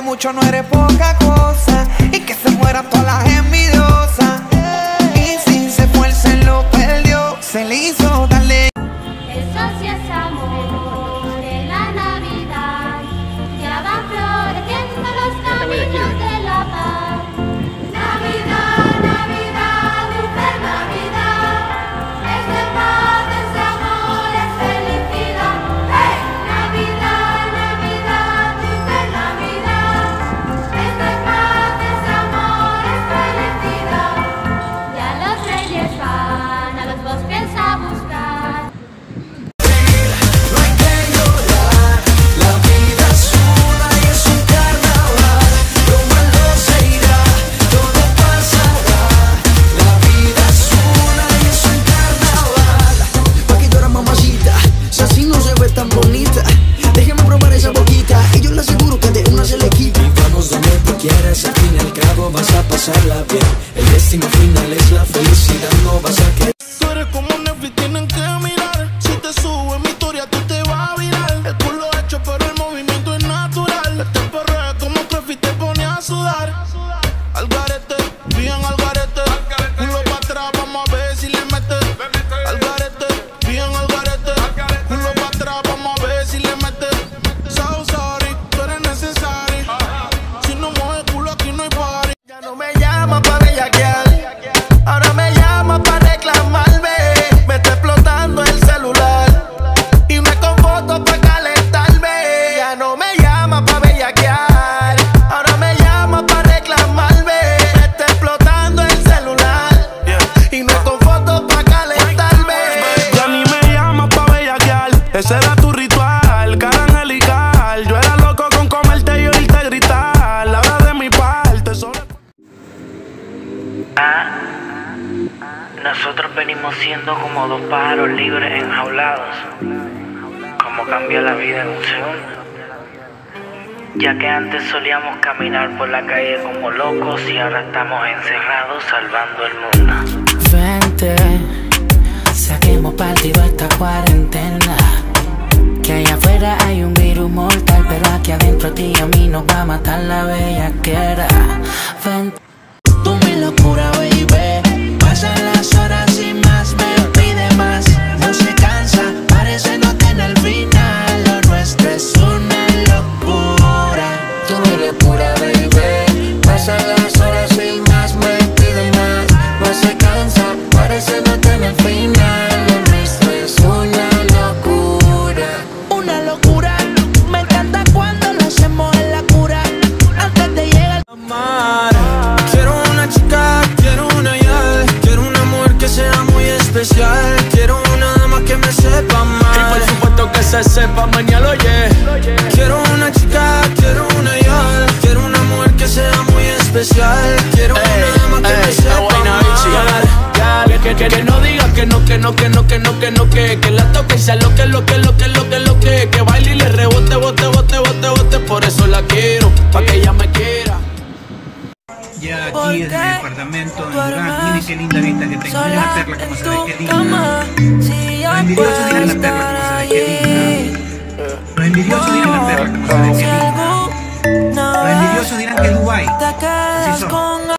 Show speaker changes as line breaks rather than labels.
mucho no eres poca cosa. Y que se mueran todas las envidiosas. Y
cabo vas a pasarla bien. El destino final es la felicidad, no vas a querer.
Tú eres como Netflix, tienen que mirar. Si te subo en mi historia, tú te vas a virar. El culo hecho, pero el movimiento es natural. Este perreo es como Crefty te pone a sudar. Al Ese era tu ritual, cara angelical. Yo era loco con comerte y oírte gritar. La hora de mi parte, solo.
Nosotros venimos siendo como dos pájaros libres enjaulados. Como cambia la vida en un segundo. Ya que antes solíamos caminar por la calle como locos y ahora estamos encerrados salvando el mundo.
Vente, saquemos partido a esta cuarentena. Hay un virus mortal, pero aquí adentro a ti a mí nos va a matar la bellaquera. Vente.
Que sepa mañana, oye. Quiero una chica, quiero una ya. Quiero una mujer que sea muy especial. Quiero una dama que me sepa amar. Que, que, que no diga que no, que no, que no, que no, que no, que Que la toque y sea lo que, lo que, lo que, lo que, lo que Que baile y le rebote, bote, bote, bote, bote Por eso la quiero, pa' que ella me quiera
Ya aquí desde mi departamento en Durán, miren qué linda vista que tengo. Miren la perla como se ve, qué linda. Envidiosos dirán la perla qué